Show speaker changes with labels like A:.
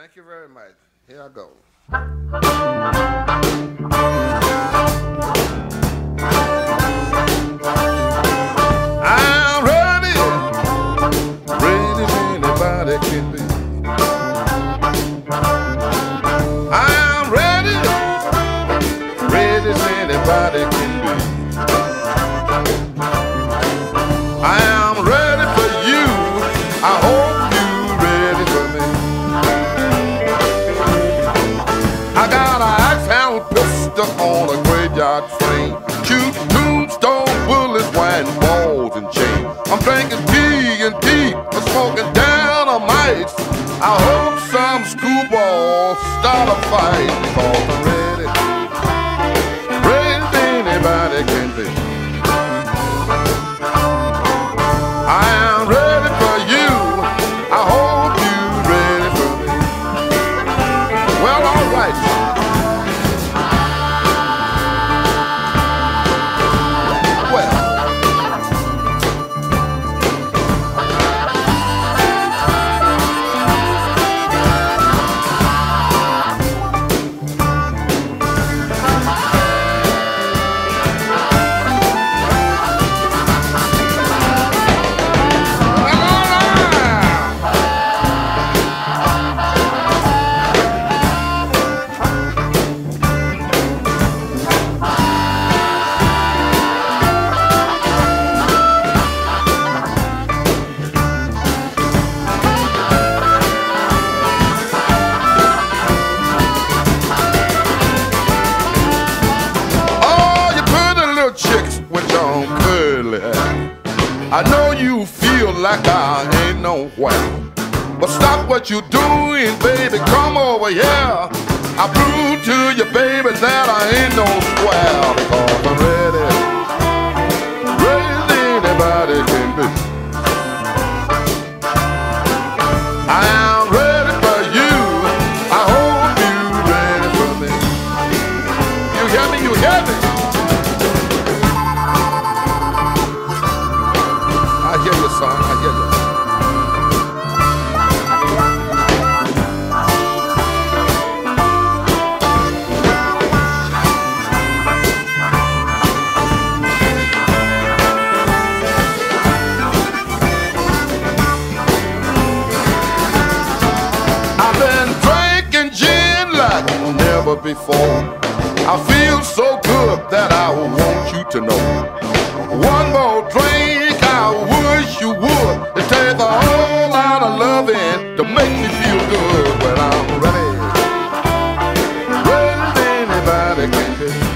A: Thank you very much. Here I go. I'm ready, ready anybody can be. I'm ready, ready anybody can I got an axe hound pistol on a graveyard frame. Shoot tombstone bullets, whining balls and chains. I'm drinking TNT, I'm smoking dynamite. I hope some screwball start a fight. I know you feel like I ain't no nowhere. But stop what you're doing, baby. Come over here. I prove to you, baby, that I ain't no square. I you, son. I hear you. I've been drinking gin like never before. I feel so to make me feel good when I'm ready. Well, anybody can be.